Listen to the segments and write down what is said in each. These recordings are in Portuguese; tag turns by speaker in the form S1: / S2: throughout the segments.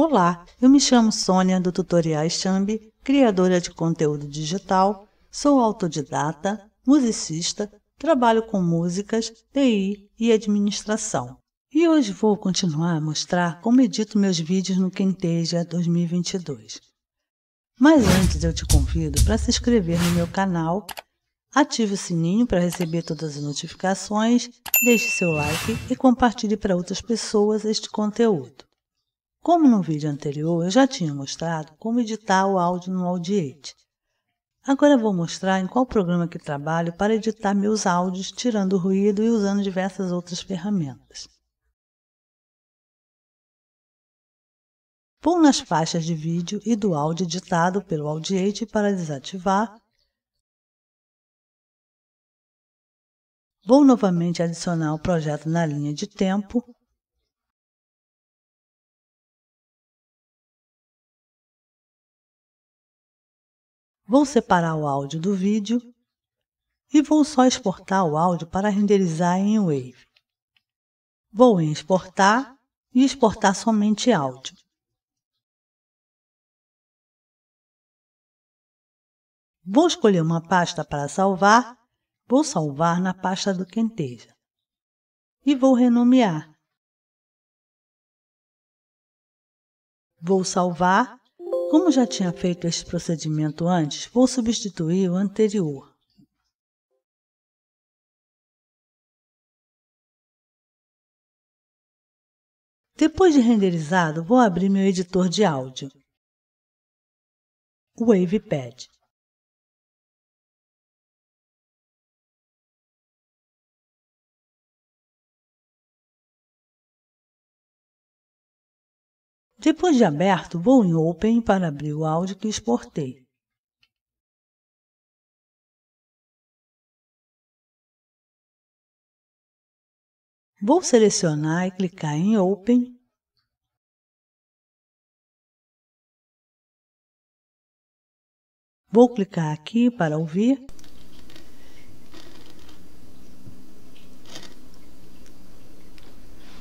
S1: Olá, eu me chamo Sônia do Tutoriais Chambi, criadora de conteúdo digital, sou autodidata, musicista, trabalho com músicas, TI e administração. E hoje vou continuar a mostrar como edito meus vídeos no Camtasia 2022. Mas antes eu te convido para se inscrever no meu canal, ative o sininho para receber todas as notificações, deixe seu like e compartilhe para outras pessoas este conteúdo. Como no vídeo anterior eu já tinha mostrado como editar o áudio no Audiate. Agora vou mostrar em qual programa que trabalho para editar meus áudios, tirando o ruído e usando diversas outras ferramentas. Vou nas faixas de vídeo e do áudio editado pelo Audiate para desativar. Vou novamente adicionar o projeto na linha de tempo Vou separar o áudio do vídeo e vou só exportar o áudio para renderizar em Wave. Vou em exportar e exportar somente áudio. Vou escolher uma pasta para salvar, vou salvar na pasta do Camtasia. E vou renomear. Vou salvar como já tinha feito este procedimento antes, vou substituir o anterior. Depois de renderizado, vou abrir meu editor de áudio, o WavePad. Depois de aberto, vou em Open para abrir o áudio que exportei. Vou selecionar e clicar em Open. Vou clicar aqui para ouvir.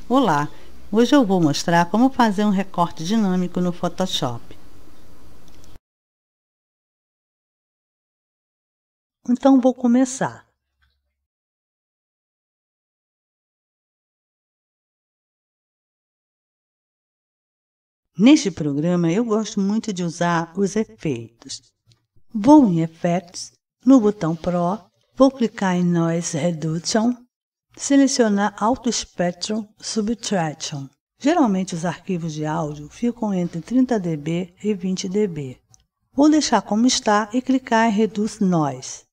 S1: Olá, Hoje eu vou mostrar como fazer um recorte dinâmico no Photoshop. Então vou começar. Neste programa eu gosto muito de usar os efeitos. Vou em Effects, no botão Pro, vou clicar em Noise Reduction Selecionar Auto Spectrum Subtraction. Geralmente os arquivos de áudio ficam entre 30 dB e 20 dB. Vou deixar como está e clicar em Reduce Noise.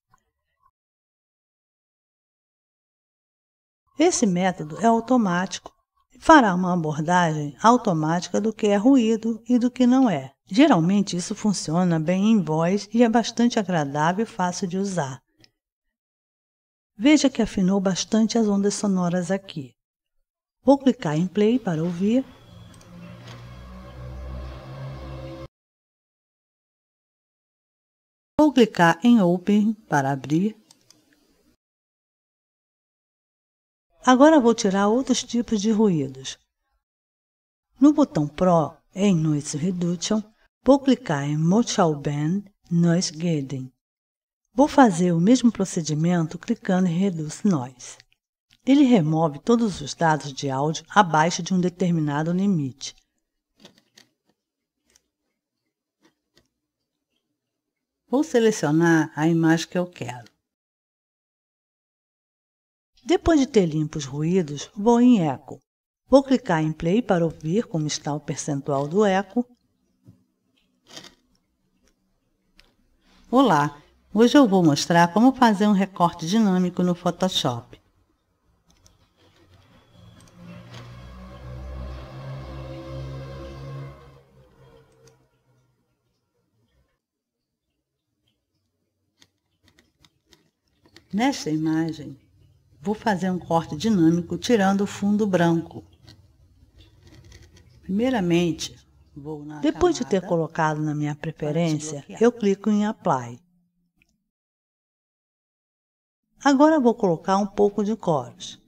S1: Esse método é automático e fará uma abordagem automática do que é ruído e do que não é. Geralmente isso funciona bem em voz e é bastante agradável e fácil de usar. Veja que afinou bastante as ondas sonoras aqui. Vou clicar em play para ouvir. Vou clicar em Open para abrir. Agora vou tirar outros tipos de ruídos. No botão Pro, em Noise Reduction, vou clicar em Mochal Band Noise Gating. Vou fazer o mesmo procedimento clicando em Reduce Noise. Ele remove todos os dados de áudio abaixo de um determinado limite. Vou selecionar a imagem que eu quero. Depois de ter limpo os ruídos, vou em Echo. Vou clicar em Play para ouvir como está o percentual do eco. Olá, Hoje eu vou mostrar como fazer um recorte dinâmico no Photoshop. Nesta imagem, vou fazer um corte dinâmico tirando o fundo branco. Primeiramente, vou na Depois de ter colocado na minha preferência, eu clico em Apply. Agora vou colocar um pouco de coros.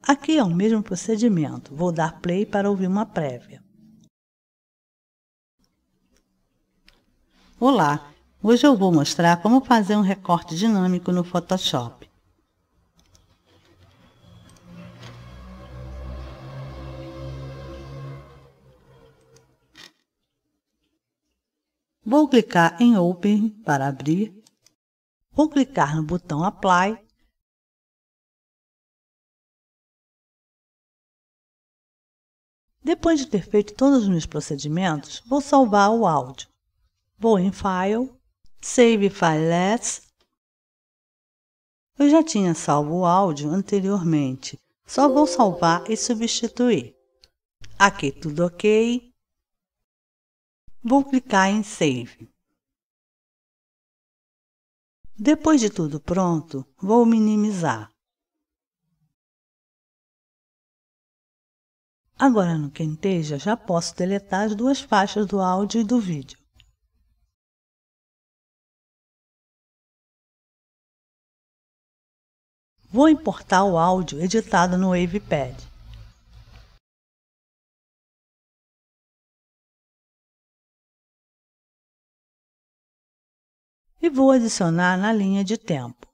S1: Aqui é o mesmo procedimento. Vou dar play para ouvir uma prévia. Olá! Hoje eu vou mostrar como fazer um recorte dinâmico no Photoshop. Vou clicar em Open para abrir. Vou clicar no botão Apply. Depois de ter feito todos os meus procedimentos, vou salvar o áudio. Vou em File, Save File As. Eu já tinha salvo o áudio anteriormente, só vou salvar e substituir. Aqui tudo ok. Vou clicar em Save. Depois de tudo pronto, vou minimizar. Agora no Camtasia já posso deletar as duas faixas do áudio e do vídeo. Vou importar o áudio editado no WavePad. E vou adicionar na linha de tempo.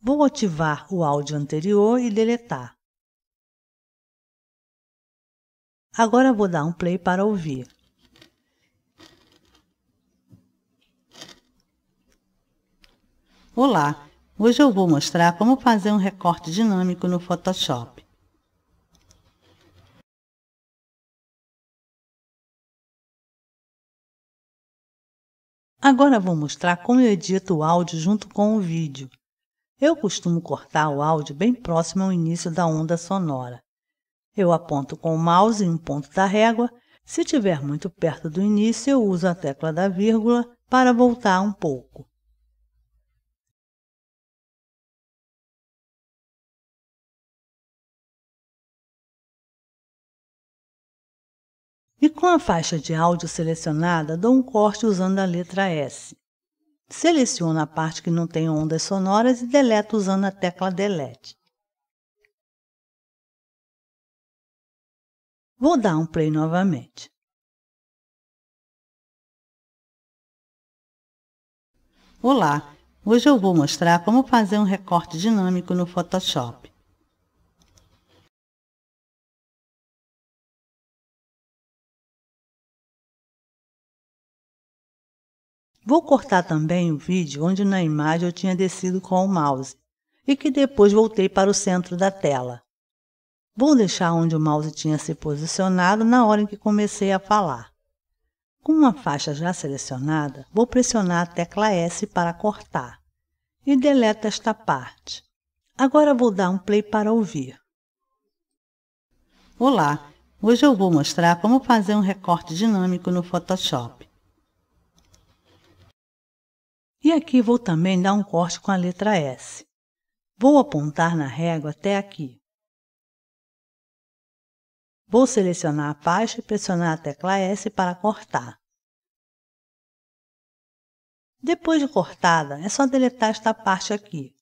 S1: Vou ativar o áudio anterior e deletar. Agora vou dar um play para ouvir. Olá! Hoje eu vou mostrar como fazer um recorte dinâmico no Photoshop. Agora vou mostrar como eu edito o áudio junto com o vídeo. Eu costumo cortar o áudio bem próximo ao início da onda sonora. Eu aponto com o mouse em um ponto da régua. Se estiver muito perto do início, eu uso a tecla da vírgula para voltar um pouco. E com a faixa de áudio selecionada, dou um corte usando a letra S. Seleciono a parte que não tem ondas sonoras e deleto usando a tecla Delete. Vou dar um play novamente. Olá! Hoje eu vou mostrar como fazer um recorte dinâmico no Photoshop. Vou cortar também o vídeo onde na imagem eu tinha descido com o mouse e que depois voltei para o centro da tela. Vou deixar onde o mouse tinha se posicionado na hora em que comecei a falar. Com uma faixa já selecionada, vou pressionar a tecla S para cortar e deleto esta parte. Agora vou dar um play para ouvir. Olá! Hoje eu vou mostrar como fazer um recorte dinâmico no Photoshop. E aqui vou também dar um corte com a letra S. Vou apontar na régua até aqui. Vou selecionar a faixa e pressionar a tecla S para cortar. Depois de cortada, é só deletar esta parte aqui.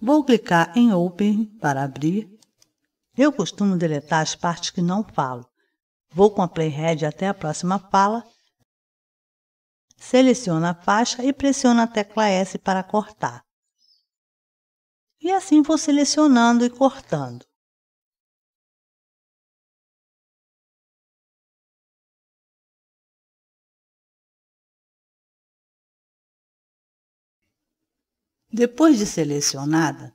S1: Vou clicar em Open para abrir. Eu costumo deletar as partes que não falo. Vou com a Playhead até a próxima fala Seleciona a faixa e pressiona a tecla S para cortar. E assim vou selecionando e cortando. Depois de selecionada,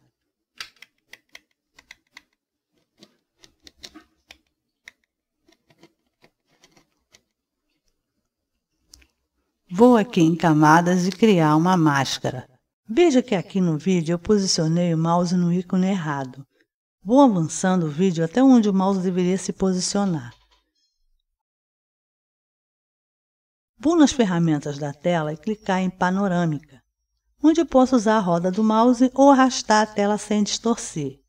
S1: Vou aqui em camadas e criar uma máscara. Veja que aqui no vídeo eu posicionei o mouse no ícone errado. Vou avançando o vídeo até onde o mouse deveria se posicionar. Vou nas ferramentas da tela e clicar em Panorâmica, onde posso usar a roda do mouse ou arrastar a tela sem distorcer.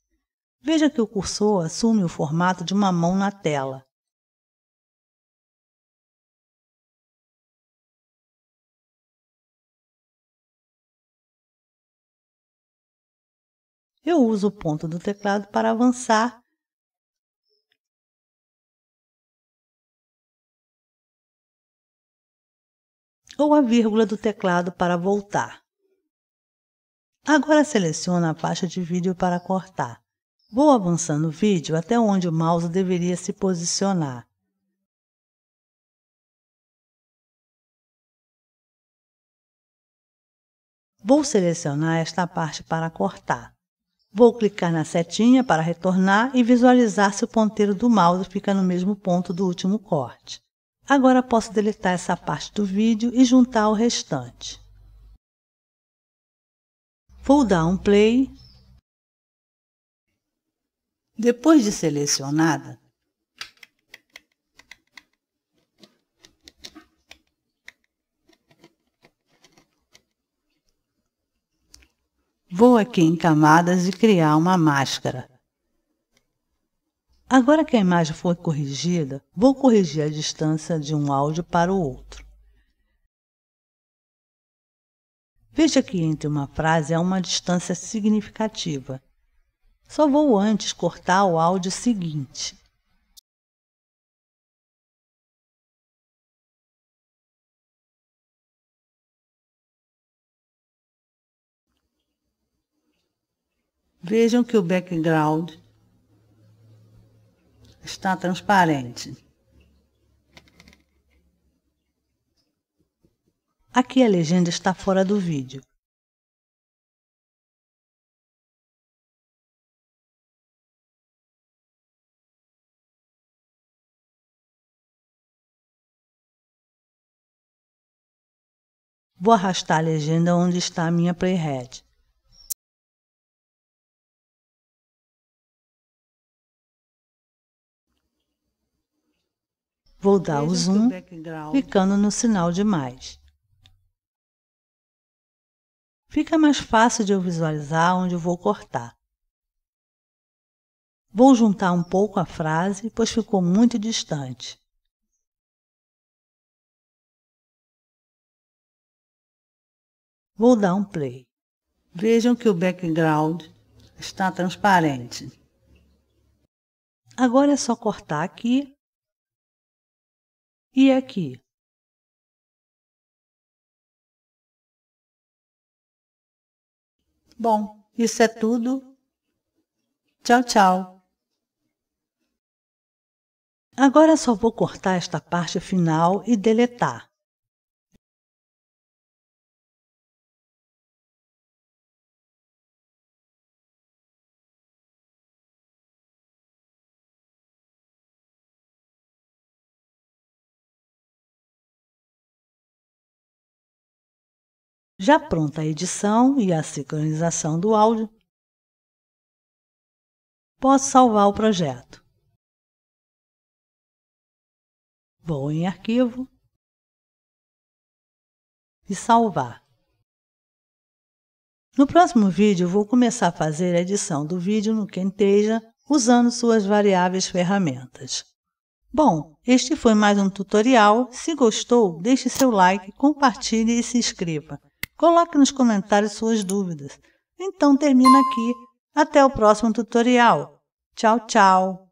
S1: Veja que o cursor assume o formato de uma mão na tela. Eu uso o ponto do teclado para avançar ou a vírgula do teclado para voltar. Agora selecione a faixa de vídeo para cortar. Vou avançando o vídeo até onde o mouse deveria se posicionar. Vou selecionar esta parte para cortar. Vou clicar na setinha para retornar e visualizar se o ponteiro do mouse fica no mesmo ponto do último corte. Agora posso deletar essa parte do vídeo e juntar o restante. Vou dar um play. Depois de selecionada, Vou aqui em camadas e criar uma máscara. Agora que a imagem foi corrigida, vou corrigir a distância de um áudio para o outro. Veja que entre uma frase há uma distância significativa. Só vou antes cortar o áudio seguinte. Vejam que o background está transparente. Aqui a legenda está fora do vídeo. Vou arrastar a legenda onde está a minha playhead. Vou dar o zoom clicando no sinal de mais. Fica mais fácil de eu visualizar onde vou cortar. Vou juntar um pouco a frase, pois ficou muito distante. Vou dar um play. Vejam que o background está transparente. Agora é só cortar aqui e aqui. Bom, isso é tudo. Tchau, tchau. Agora só vou cortar esta parte final e deletar. Já pronta a edição e a sincronização do áudio, posso salvar o projeto. Vou em Arquivo e Salvar. No próximo vídeo, vou começar a fazer a edição do vídeo no Camtasia usando suas variáveis ferramentas. Bom, este foi mais um tutorial. Se gostou, deixe seu like, compartilhe e se inscreva. Coloque nos comentários suas dúvidas. Então termina aqui. Até o próximo tutorial. Tchau, tchau!